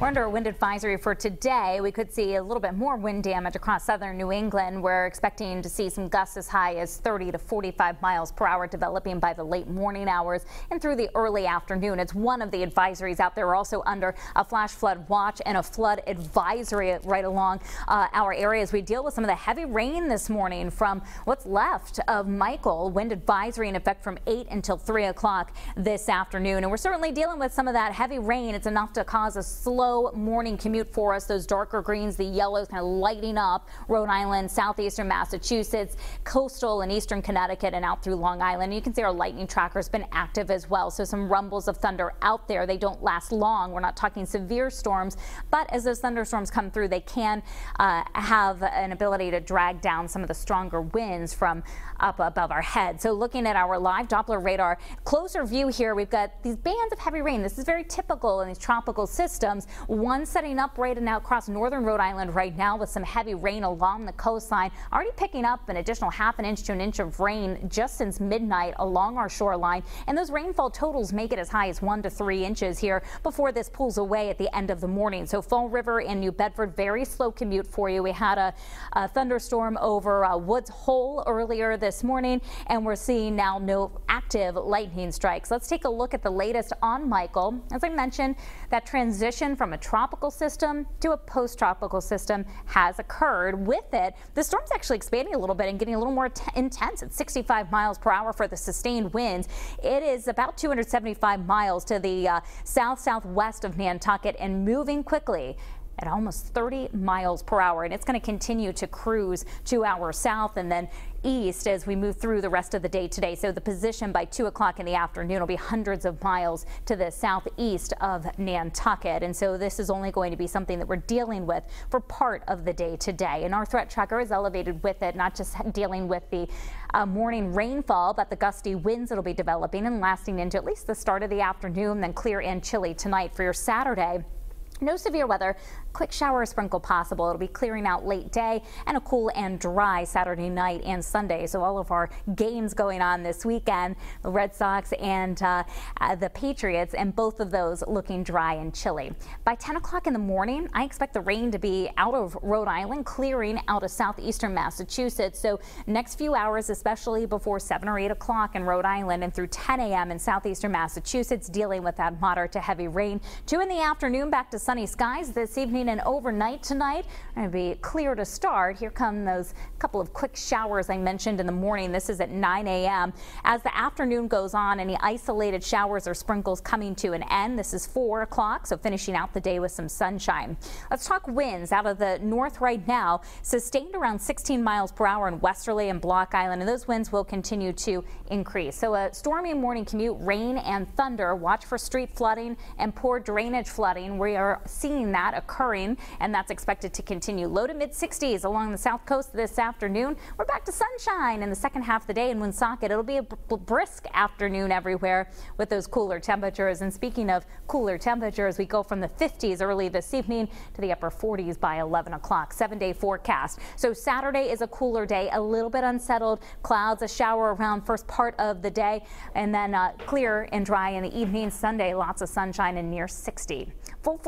We're under a wind advisory for today. We could see a little bit more wind damage across southern New England. We're expecting to see some gusts as high as 30 to 45 miles per hour developing by the late morning hours and through the early afternoon. It's one of the advisories out there. We're also under a flash flood watch and a flood advisory right along uh, our area as we deal with some of the heavy rain this morning from what's left of Michael. Wind advisory in effect from 8 until 3 o'clock this afternoon. And we're certainly dealing with some of that heavy rain. It's enough to cause a slow slow morning commute for us. Those darker greens, the yellows kind of lighting up Rhode Island, southeastern Massachusetts, coastal and eastern Connecticut and out through Long Island. You can see our lightning tracker has been active as well. So some rumbles of thunder out there. They don't last long. We're not talking severe storms, but as those thunderstorms come through, they can uh, have an ability to drag down some of the stronger winds from up above our head. So looking at our live Doppler radar, closer view here, we've got these bands of heavy rain. This is very typical in these tropical systems. One setting up right now across northern Rhode Island right now with some heavy rain along the coastline. Already picking up an additional half an inch to an inch of rain just since midnight along our shoreline. And those rainfall totals make it as high as one to three inches here before this pulls away at the end of the morning. So Fall River and New Bedford, very slow commute for you. We had a, a thunderstorm over uh, Woods Hole earlier this morning, and we're seeing now no active lightning strikes. Let's take a look at the latest on Michael. As I mentioned, that transition from a tropical system to a post-tropical system has occurred. With it, the storm's actually expanding a little bit and getting a little more intense at 65 miles per hour for the sustained winds. It is about 275 miles to the uh, south-southwest of Nantucket and moving quickly at almost 30 miles per hour. And it's going to continue to cruise to our south and then east as we move through the rest of the day today. So the position by 2 o'clock in the afternoon will be hundreds of miles to the southeast of Nantucket. And so this is only going to be something that we're dealing with for part of the day today. And our threat tracker is elevated with it, not just dealing with the uh, morning rainfall, but the gusty winds that'll be developing and lasting into at least the start of the afternoon, then clear and chilly tonight for your Saturday. No severe weather, quick shower sprinkle possible. It'll be clearing out late day and a cool and dry Saturday night and Sunday. So all of our games going on this weekend, the Red Sox and uh, uh, the Patriots, and both of those looking dry and chilly. By 10 o'clock in the morning, I expect the rain to be out of Rhode Island, clearing out of southeastern Massachusetts. So next few hours, especially before 7 or 8 o'clock in Rhode Island and through 10 a.m. in southeastern Massachusetts, dealing with that moderate to heavy rain. 2 in the afternoon, back to sunny skies this evening and overnight tonight. Going to be clear to start. Here come those couple of quick showers I mentioned in the morning. This is at 9 a.m. As the afternoon goes on, any isolated showers or sprinkles coming to an end. This is 4 o'clock, so finishing out the day with some sunshine. Let's talk winds out of the north right now, sustained around 16 miles per hour in Westerly and Block Island, and those winds will continue to increase. So a stormy morning commute, rain and thunder. Watch for street flooding and poor drainage flooding. We are seeing that occurring, and that's expected to continue. Low to mid 60s along the south coast this afternoon. We're back to sunshine in the second half of the day in Woonsocket. It'll be a brisk afternoon everywhere with those cooler temperatures. And speaking of cooler temperatures, we go from the 50s early this evening to the upper 40s by 11 o'clock. Seven day forecast. So Saturday is a cooler day, a little bit unsettled. Clouds, a shower around first part of the day, and then uh, clear and dry in the evening. Sunday, lots of sunshine and near 60. Full